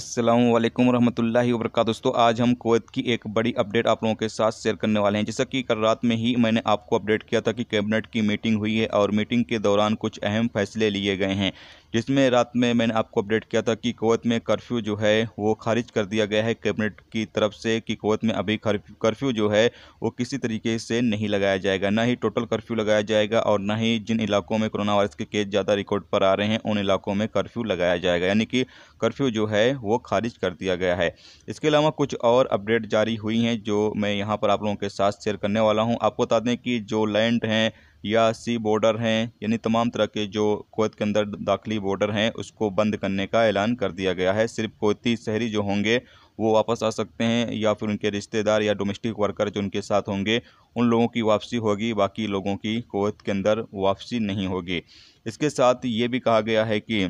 अस्सलाम वालेकुम रहमतुल्लाहि वबरकातुहू। दोस्तों, आज हम कोवैत की एक बड़ी अपडेट आप लोगों के साथ शेयर करने वाले हैं। जैसा कि कल रात में ही मैंने आपको अपडेट किया था कि कैबिनेट की मीटिंग हुई है और मीटिंग के दौरान कुछ अहम फैसले लिए गए हैं। जिसमें रात में मैंने आपको अपडेट किया था कि कोवैत में कर्फ्यू जो है, वो खारिज कर दिया गया है कैबिनेट की तरफ़ से कि कोवैत में अभी कर्फ्यू जो है, वो किसी तरीके से नहीं लगाया जाएगा। ना ही टोटल कर्फ्यू लगाया जाएगा और ना ही जिन इलाकों में कोरोना वायरस के केस ज़्यादा रिकॉर्ड पर आ रहे हैं, उन इलाकों में कर्फ्यू लगाया जाएगा। यानी कि कर्फ्यू जो है, वो खारिज कर दिया गया है। इसके अलावा कुछ और अपडेट जारी हुई हैं जो मैं यहाँ पर आप लोगों के साथ शेयर करने वाला हूँ। आपको बता दें कि जो लैंड हैं या सी बॉर्डर हैं, यानी तमाम तरह के जो कोत के अंदर दाखिली बॉर्डर हैं, उसको बंद करने का ऐलान कर दिया गया है। सिर्फ़ कोवैती शहरी जो होंगे, वो वापस आ सकते हैं या फिर उनके रिश्तेदार या डोमेस्टिक वर्कर जो उनके साथ होंगे, उन लोगों की वापसी होगी, बाकी लोगों की कोवैत के अंदर वापसी नहीं होगी। इसके साथ ये भी कहा गया है कि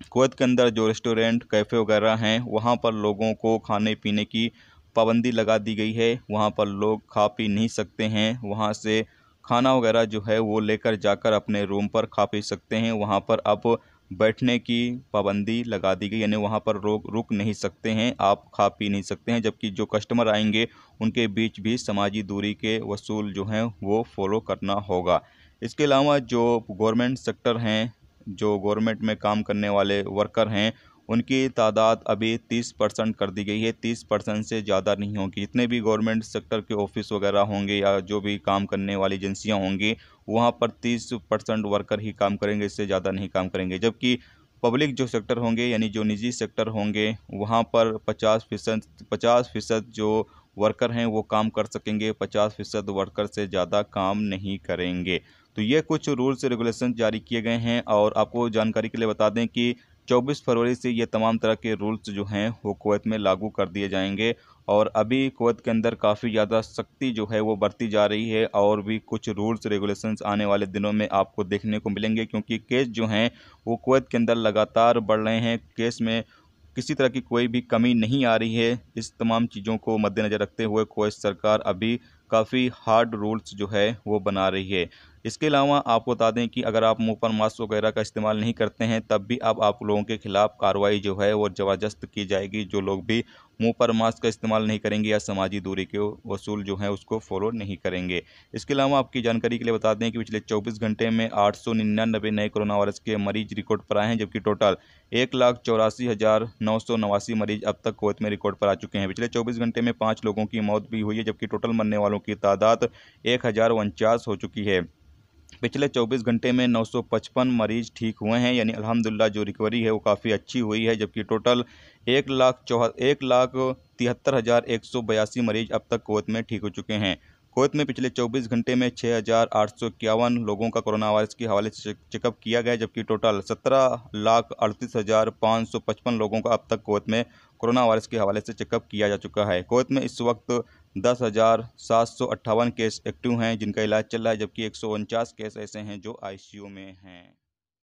कोवैत के अंदर जो रेस्टोरेंट, कैफ़े वगैरह हैं, वहाँ पर लोगों को खाने पीने की पाबंदी लगा दी गई है। वहाँ पर लोग खा पी नहीं सकते हैं। वहाँ से खाना वगैरह जो है वो लेकर जाकर अपने रूम पर खा पी सकते हैं। वहाँ पर अब बैठने की पाबंदी लगा दी गई, यानी वहाँ पर रोक रुक नहीं सकते हैं, आप खा पी नहीं सकते हैं, जबकि जो कस्टमर आएँगे, उनके बीच भी समाजी दूरी के वसूल जो हैं, वो फॉलो करना होगा। इसके अलावा जो गवर्नमेंट सेक्टर हैं जो गवर्नमेंट में काम करने वाले वर्कर हैं, उनकी तादाद अभी तीस परसेंट कर दी गई है। तीस परसेंट से ज़्यादा नहीं होगी। जितने भी गवर्नमेंट सेक्टर के ऑफ़िस वगैरह होंगे या जो भी काम करने वाली एजेंसियाँ होंगी, वहाँ पर तीस परसेंट वर्कर ही काम करेंगे, इससे ज़्यादा नहीं काम करेंगे। जबकि पब्लिक जो सेक्टर होंगे, यानी जो निजी सेक्टर होंगे, वहाँ पर पचास फ़ीसद पचास फ़ीसद जो वर्कर हैं, वो काम कर सकेंगे। पचास फ़ीसद वर्कर से ज़्यादा काम नहीं करेंगे। तो ये कुछ रूल्स रेगुलेशन जारी किए गए हैं और आपको जानकारी के लिए बता दें कि 24 फरवरी से ये तमाम तरह के रूल्स जो हैं वो कुवैत में लागू कर दिए जाएँगे और अभी कुवैत के अंदर काफ़ी ज़्यादा सख्ती जो है वो बढ़ती जा रही है और भी कुछ रूल्स रेगुलेशंस आने वाले दिनों में आपको देखने को मिलेंगे क्योंकि केस जो हैं वो कुवैत के अंदर लगातार बढ़ रहे हैं। केस में किसी तरह की कोई भी कमी नहीं आ रही है। इस तमाम चीज़ों को मद्देनज़र रखते हुए कुवैत सरकार अभी काफ़ी हार्ड रूल्स जो है वो बना रही है। इसके अलावा आपको बता दें कि अगर आप मुँह पर मास्क वगैरह का इस्तेमाल नहीं करते हैं, तब भी अब आप लोगों के खिलाफ़ कार्रवाई जो है वो ज़बरदस्त की जाएगी, जो लोग भी मुँह पर मास्क का इस्तेमाल नहीं करेंगे या समाजी दूरी के वसूल जो है उसको फॉलो नहीं करेंगे। इसके अलावा आपकी जानकारी के लिए बता दें कि पिछले 24 घंटे में आठ सौ निन्यानबे नए कोरोना वायरस के मरीज़ रिकॉर्ड पर आए हैं, जबकि टोटल एक लाख चौरासी हज़ार नौ सौ नवासी मरीज़ अब तक कोवत में रिकॉर्ड पर आ चुके हैं। पिछले चौबीस घंटे में पाँच लोगों की मौत भी हुई है, जबकि टोटल मरने वालों की तादाद एक हज़ार उनचास हो चुकी है। पिछले 24 घंटे में 955 मरीज़ ठीक हुए हैं, यानी अल्हम्दुलिल्लाह जो रिकवरी है वो काफ़ी अच्छी हुई है, जबकि टोटल एक लाख चौह, एक लाख तिहत्तर हज़ार एक सौ बयासी मरीज़ अब तक कोवत में ठीक हो चुके हैं। कोवत में पिछले 24 घंटे में छः हज़ार आठ सौ इक्यावन लोगों का कोरोना वायरस के हवाले से चेकअप किया गया, जबकि टोटल सत्रह लाख अड़तीस हज़ार पाँच सौ पचपन लोगों का अब तक कोवत में कोरोना वायरस के हवाले से चेकअप किया जा चुका है। कोवत में इस वक्त दस हज़ार सात सौ अट्ठावन केस एक्टिव हैं, जिनका इलाज चल रहा है, जबकि एक सौ उनचास केस ऐसे हैं जो आईसीयू में हैं।